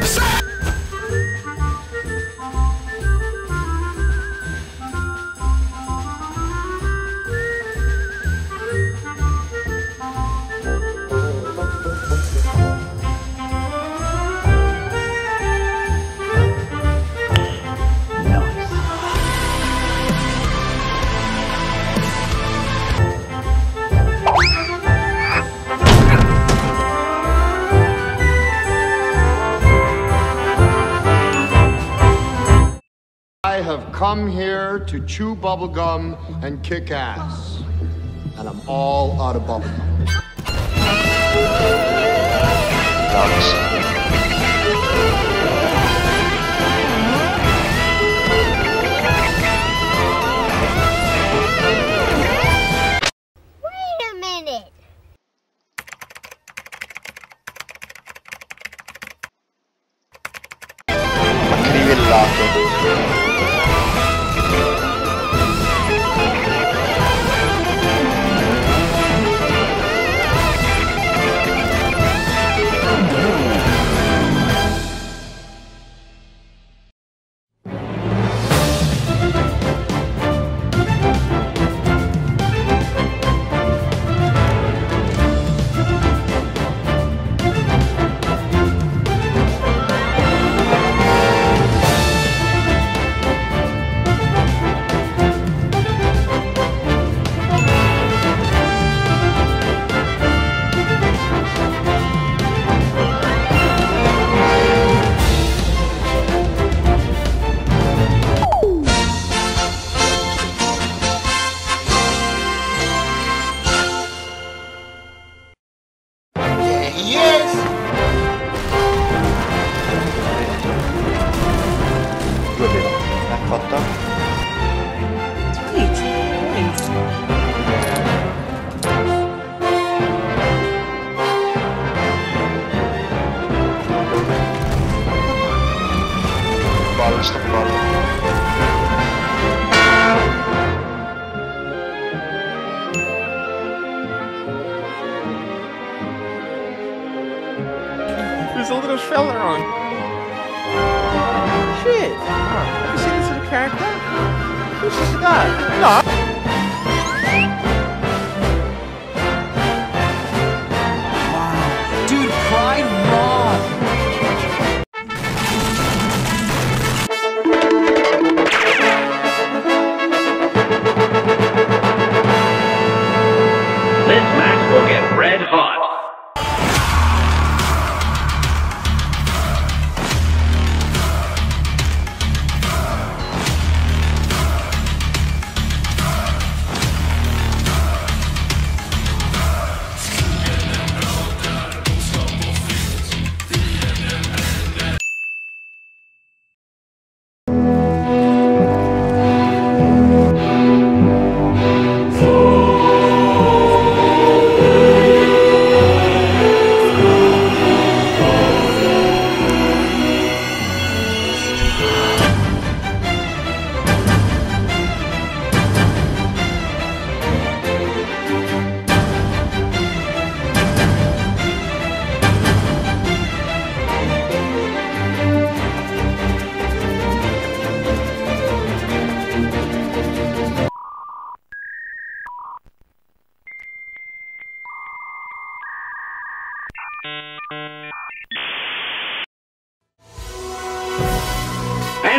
finally I have come here to chew bubblegum and kick ass. And I'm all out of bubblegum. A little fella on. Shit. Have you seen this little character? Who's this guy? No.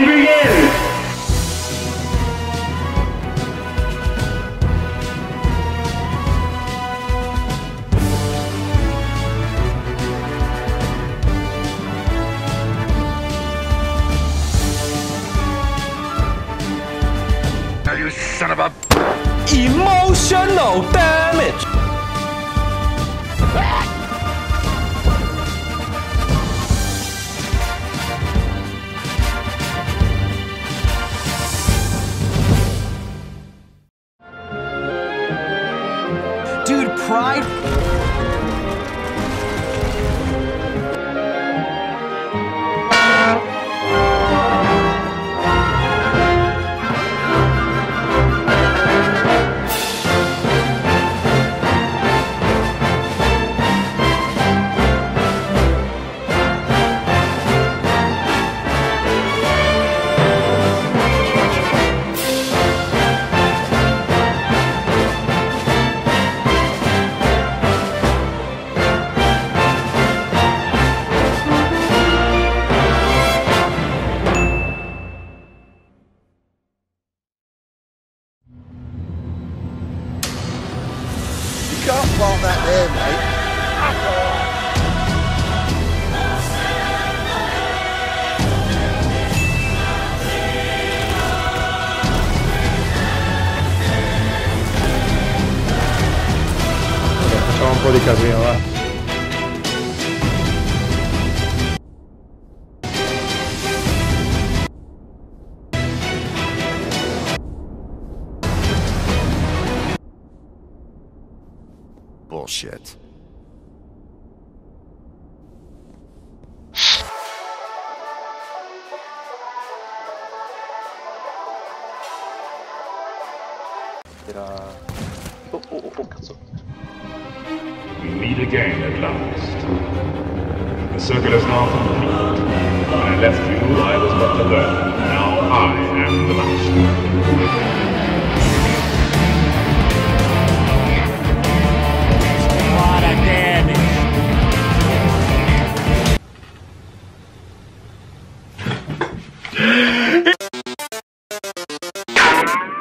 And! You son of a. Emotional damage. Di casino, va. Bullshit. Era... Oh, oh, oh, oh, cazzo. We meet again at last. The circle is now complete. When I left you, I was but the learner. Now I am the master. Lot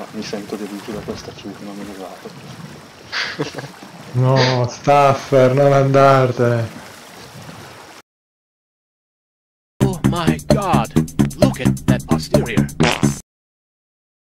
Basta, mi sento deluso da questa non me ne vado. No, Staffer, non andartene. Oh my god, look at that posterior.